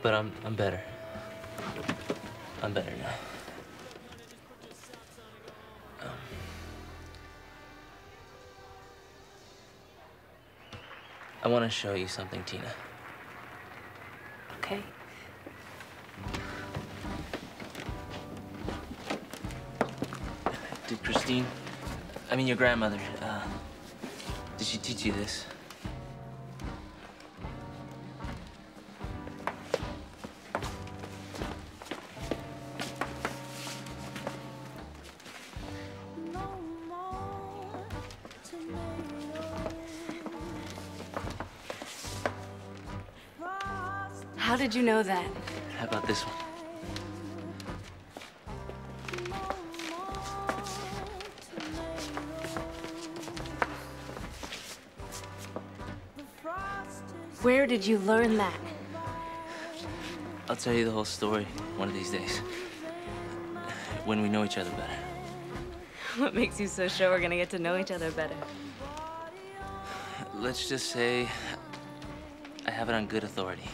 But I'm I'm better. I'm better now. Um, I want to show you something, Tina. Okay. Did Christine, I mean your grandmother, uh, did she teach you this? How did you know that? How about this one? Where did you learn that? I'll tell you the whole story one of these days. When we know each other better. What makes you so sure we're gonna get to know each other better? Let's just say I have it on good authority.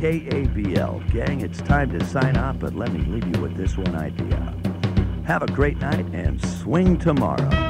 KAVL. Gang, it's time to sign off, but let me leave you with this one idea. Have a great night and swing tomorrow.